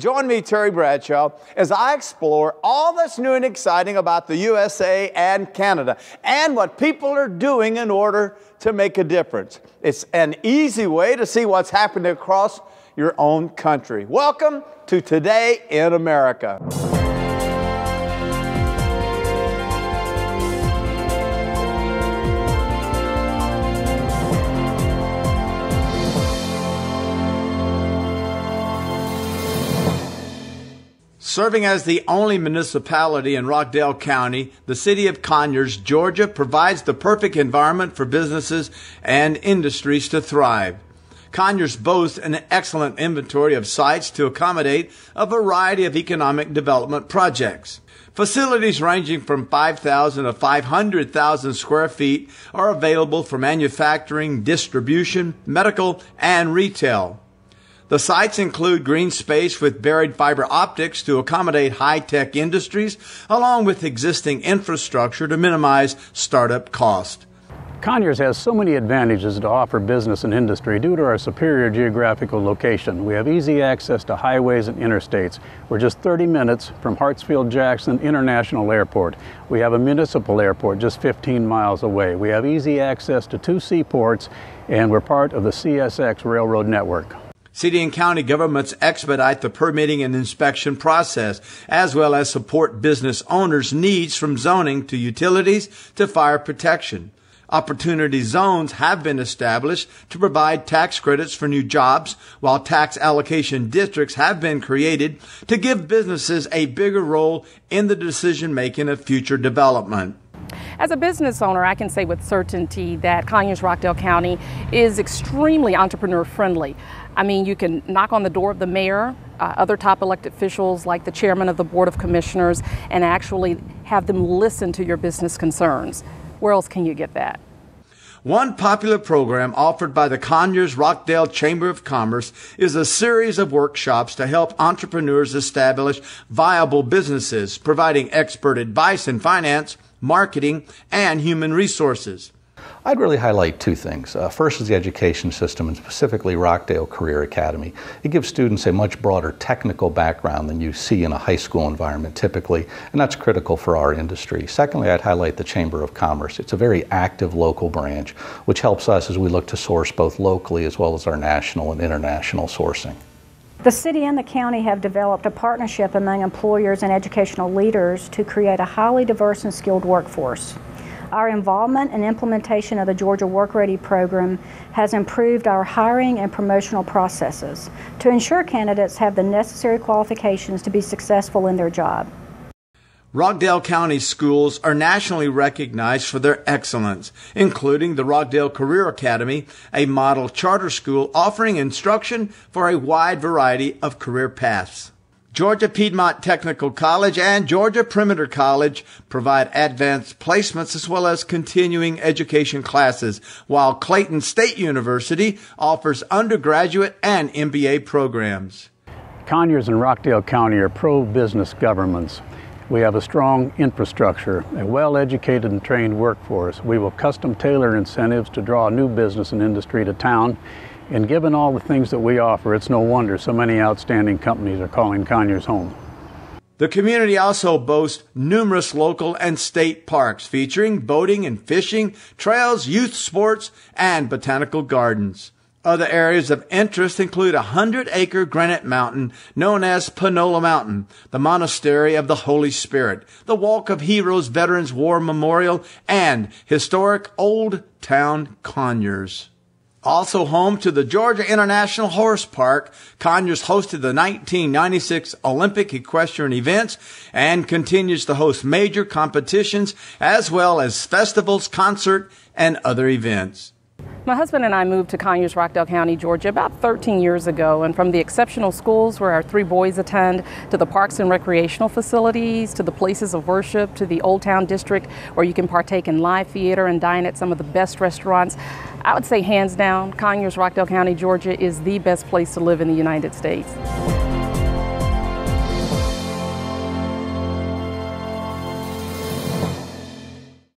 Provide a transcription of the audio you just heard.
Join me, Terry Bradshaw, as I explore all that's new and exciting about the USA and Canada and what people are doing in order to make a difference. It's an easy way to see what's happening across your own country. Welcome to Today in America. Serving as the only municipality in Rockdale County, the city of Conyers, Georgia provides the perfect environment for businesses and industries to thrive. Conyers boasts an excellent inventory of sites to accommodate a variety of economic development projects. Facilities ranging from 5,000 to 500,000 square feet are available for manufacturing, distribution, medical, and retail. The sites include green space with buried fiber optics to accommodate high-tech industries, along with existing infrastructure to minimize startup cost. Conyers has so many advantages to offer business and industry due to our superior geographical location. We have easy access to highways and interstates. We're just 30 minutes from Hartsfield-Jackson International Airport. We have a municipal airport just 15 miles away. We have easy access to two seaports, and we're part of the CSX railroad network. City and county governments expedite the permitting and inspection process, as well as support business owners' needs from zoning to utilities to fire protection. Opportunity zones have been established to provide tax credits for new jobs, while tax allocation districts have been created to give businesses a bigger role in the decision making of future development. As a business owner, I can say with certainty that Conyers Rockdale County is extremely entrepreneur friendly. I mean, you can knock on the door of the mayor, uh, other top elected officials like the chairman of the Board of Commissioners, and actually have them listen to your business concerns. Where else can you get that? One popular program offered by the Conyers Rockdale Chamber of Commerce is a series of workshops to help entrepreneurs establish viable businesses, providing expert advice in finance, marketing, and human resources. I'd really highlight two things. Uh, first is the education system, and specifically Rockdale Career Academy. It gives students a much broader technical background than you see in a high school environment typically, and that's critical for our industry. Secondly, I'd highlight the Chamber of Commerce. It's a very active local branch, which helps us as we look to source both locally as well as our national and international sourcing. The city and the county have developed a partnership among employers and educational leaders to create a highly diverse and skilled workforce. Our involvement and implementation of the Georgia Work Ready program has improved our hiring and promotional processes to ensure candidates have the necessary qualifications to be successful in their job. Rockdale County schools are nationally recognized for their excellence, including the Rockdale Career Academy, a model charter school offering instruction for a wide variety of career paths. Georgia Piedmont Technical College and Georgia Perimeter College provide advanced placements as well as continuing education classes, while Clayton State University offers undergraduate and MBA programs. Conyers and Rockdale County are pro-business governments. We have a strong infrastructure, a well-educated and trained workforce. We will custom tailor incentives to draw new business and industry to town. And given all the things that we offer, it's no wonder so many outstanding companies are calling Conyers home. The community also boasts numerous local and state parks featuring boating and fishing, trails, youth sports, and botanical gardens. Other areas of interest include a hundred acre granite mountain known as Panola Mountain, the Monastery of the Holy Spirit, the Walk of Heroes Veterans War Memorial, and historic Old Town Conyers. Also home to the Georgia International Horse Park, Conyers hosted the 1996 Olympic equestrian events and continues to host major competitions as well as festivals, concert, and other events. My husband and I moved to Conyers, Rockdale County, Georgia about 13 years ago, and from the exceptional schools where our three boys attend, to the parks and recreational facilities, to the places of worship, to the Old Town District where you can partake in live theater and dine at some of the best restaurants, I would say hands down, Conyers, Rockdale County, Georgia is the best place to live in the United States.